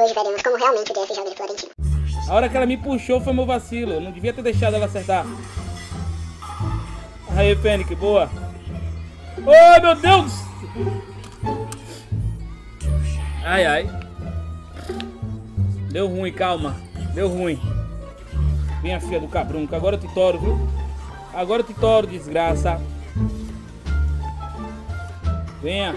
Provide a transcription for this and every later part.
hoje veremos como realmente de Florentino. A hora que ela me puxou foi meu vacilo. Eu não devia ter deixado ela acertar. Aí, Fênix, boa. Oh, meu Deus! Ai, ai. Deu ruim, calma. Deu ruim. Vem filha do cabrunco. Agora eu te toro, viu? Agora eu te toro, desgraça. Venha.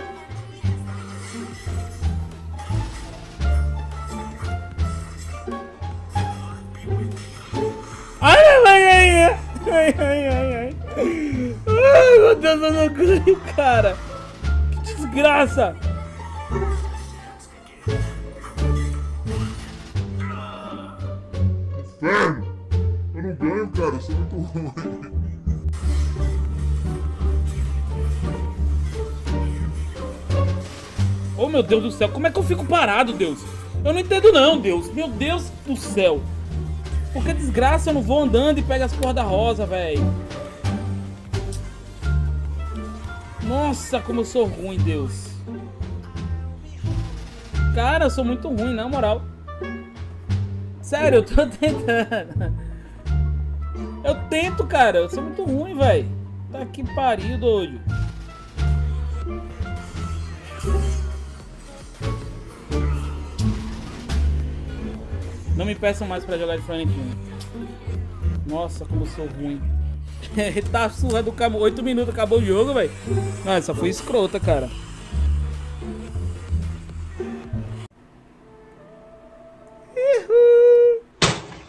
Ai, ai, ai, ai. Ai, ai, ai, ai. Ai, meu Deus, eu não ganho, cara. Que desgraça. Inferno! Eu não ganho, cara, eu sou muito ruim. Oh, meu Deus do céu. Como é que eu fico parado, Deus? Eu não entendo não, Deus. Meu Deus do céu. Por que desgraça eu não vou andando e pego as porra da rosa, velho? Nossa, como eu sou ruim, Deus. Cara, eu sou muito ruim, na moral. Sério, eu tô tentando. Eu tento, cara. Eu sou muito ruim, velho. Tá que pariu, doido. Me peçam mais pra jogar de Florentino. Nossa, como eu sou ruim. tá surra do cabo. 8 minutos acabou o jogo, velho. Não, essa foi escrota, cara.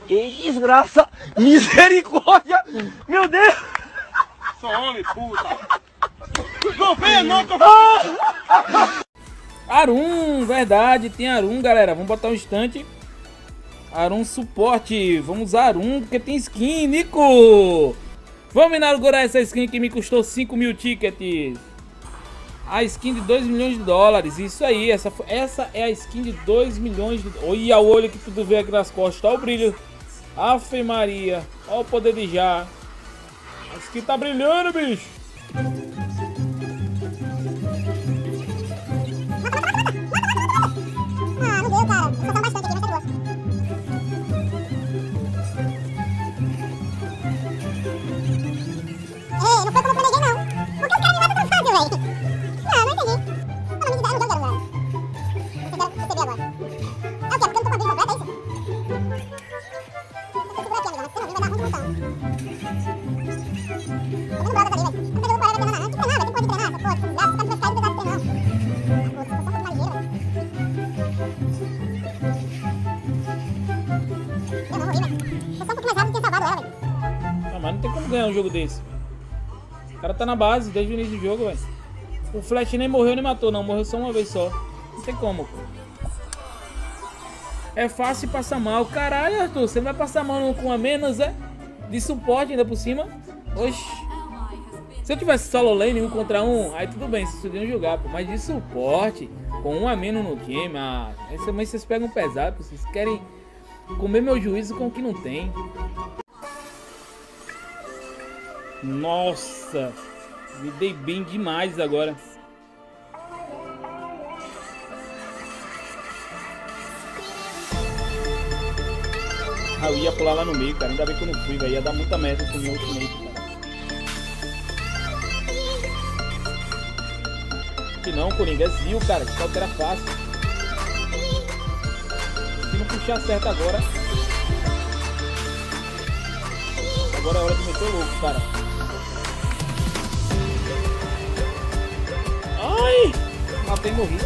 Que desgraça! Misericórdia! Meu Deus! Sou homem, puta! Não venha não, tô... Arum, verdade, tem Arum, galera. Vamos botar um instante. Arum suporte. Vamos usar Arum, porque tem skin, Nico! Vamos inaugurar essa skin que me custou 5 mil tickets. A skin de 2 milhões de dólares. Isso aí, essa, essa é a skin de 2 milhões de Olha o olho que tudo vê aqui nas costas. Olha o brilho. Afe Maria. Olha o poder de já. A skin tá brilhando, bicho. Mas não tem como ganhar um jogo desse. O cara tá na base desde o início do jogo, velho. O Flash nem morreu nem matou, não. Morreu só uma vez só. Não tem como, pô. É fácil passar mal. Caralho, Arthur, você vai passar mal com a menos, é? De suporte ainda por cima? Oxi. Se eu tivesse solo lane um contra um, aí tudo bem, vocês podiam jogar, pô. Mas de suporte, com um a menos no time, ah, também vocês pegam pesado, pô. Vocês querem comer meu juízo com o que não tem. Nossa, me dei bem demais agora. Ah, eu ia pular lá no meio, cara. Ainda bem que eu não fui, velho. Ia dar muita merda esse meu ultimate, Que não, Coringa. É Zil, cara. Que que era fácil. Se não puxar certo agora. Agora é hora de meter louco, cara. Ai! Matei e morri.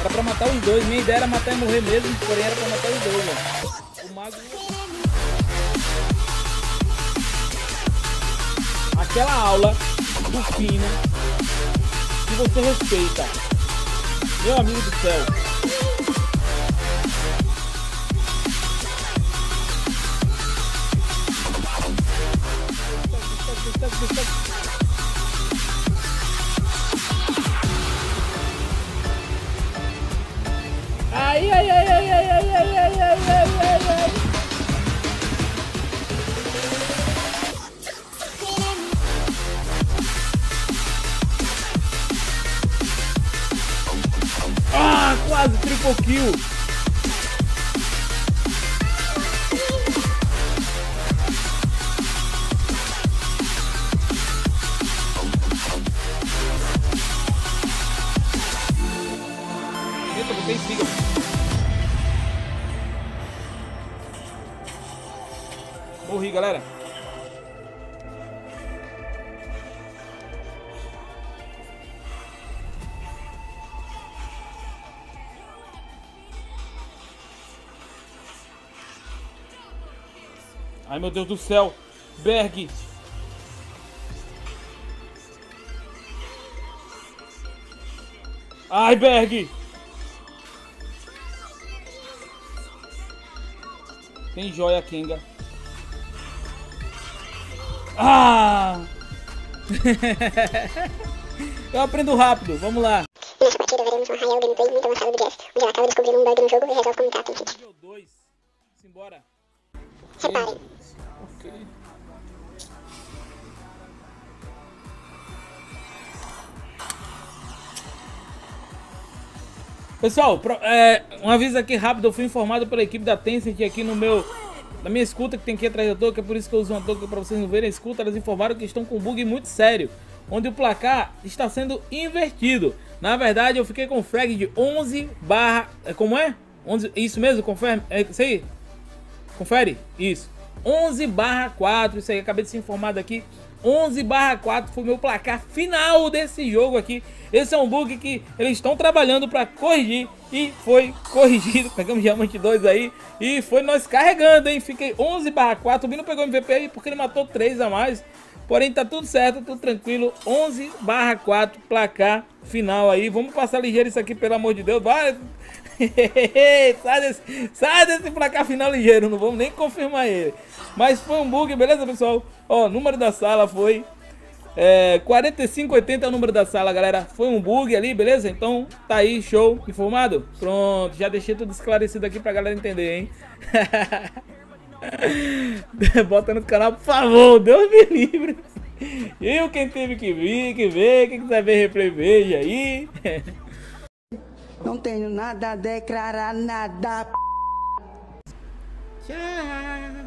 Era pra matar os dois. Minha ideia era matar e morrer mesmo, porém era pra matar os dois, velho. O mago. Aquela aula do que você respeita. Meu amigo do céu. Ai, ai, ai, ai, ai, ai, ai, ai. Eita, botei espiga. Morri, galera. Ai, meu Deus do céu. Berg. Ai, Berg. Tem joia, Kenga. Ah! Eu aprendo rápido, vamos lá. Nessa partida veremos um Rael gameplay muito avançado do Jeff, onde ele acaba descobrindo um bug no jogo e resolve comentar com a. Nível 2. Simbora. Reparem, Pessoal, é, um aviso aqui rápido, eu fui informado pela equipe da Tencent aqui no meu, na minha escuta que tem aqui atrás da touca, é por isso que eu uso uma touca para vocês não verem a escuta, elas informaram que estão com um bug muito sério, onde o placar está sendo invertido. Na verdade, eu fiquei com frag de 11 barra, é, como é? 11, isso mesmo, confere, é isso aí? Confere? Isso. 11 barra 4, isso aí, acabei de ser informado aqui. 11 barra 4 foi meu placar final desse jogo aqui. Esse é um bug que eles estão trabalhando para corrigir e foi corrigido. Pegamos diamante 2 aí e foi nós carregando, hein? Fiquei 11 barra 4, o Bino pegou MVP aí porque ele matou 3 a mais. Porém, tá tudo certo, tudo tranquilo. 11 barra 4, placar final aí. Vamos passar ligeiro isso aqui, pelo amor de Deus. Vai, sai, desse, sai desse placar final ligeiro, não vamos nem confirmar ele. Mas foi um bug, beleza, pessoal? Ó, número da sala foi é, 4580 é o número da sala, galera. Foi um bug ali, beleza? Então tá aí, show. Informado? Pronto, já deixei tudo esclarecido aqui pra galera entender, hein? Bota no canal, por favor, Deus me livre. Eu quem teve que vir, que ver, quem quiser ver replay, veja aí. Não tenho nada a declarar, nada. Tchau.